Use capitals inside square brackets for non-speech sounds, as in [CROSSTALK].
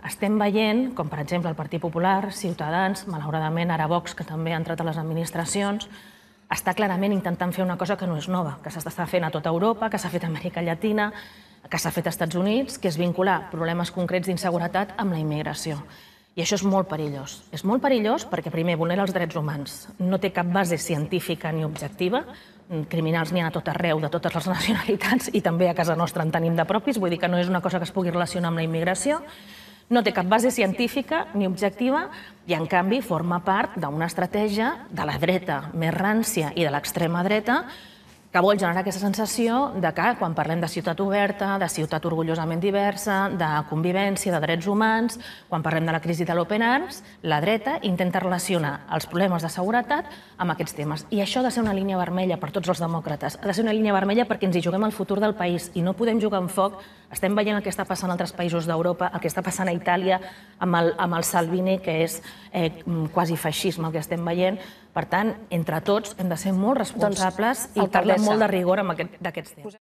Estem veient, com per exemple el Partit Popular, Ciutadans, malauradament ara Vox, que també ha entrat a les administracions, està clarament intentant fer una cosa que no és nova, que s'està fent a tota Europa, que s'ha fet a Amèrica Llatina, que s'ha fet als Estats Units, que és vincular problemes concrets d'inseguretat amb la immigració. I això és molt perillós. És molt perillós perquè, primer, vulnera els drets humans. No té cap base científica ni objectiva. Criminals n'hi ha a tot arreu, de totes les [LAUGHS] nacionalitats, i també a casa nostra en tenim de propis. Vull dir que no és una cosa que es pugui relacionar amb la immigració. No té cap base científica ni objectiva i, en canvi, forma part d'una estratègia de la dreta més rància i de l'extrema dreta que vol generar aquesta sensació de que quan parlem de ciutat oberta, de ciutat orgullosament diversa, de convivència, de drets humans, quan parlem de la crisi de l'Open Arms, la dreta intenta relacionar els problemes de seguretat amb aquests temes. I això ha de ser una línia vermella per tots els demòcrates. Ha de ser una línia vermella perquè ens hi juguem el futur del país i no podem jugar amb foc. Estem veient el que està passant a altres països d'Europa, el que està passant a Itàlia amb el, amb el Salvini, que és eh, quasi feixisme el que estem veient. Per tant, entre tots hem de ser molt responsables doncs, i parlar molt de rigor amb aquest, d'aquests temes.